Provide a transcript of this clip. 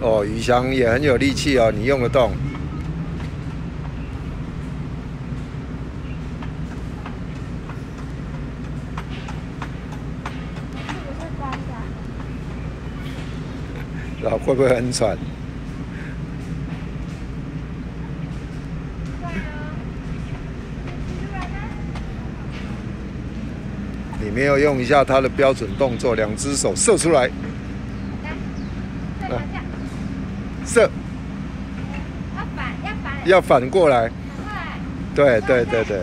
哦，宇翔也很有力气哦，你用得动。然后会不会很喘？你没有用一下他的标准动作，两只手射出来，射，要反要反。要反过来，反过来，对对对对。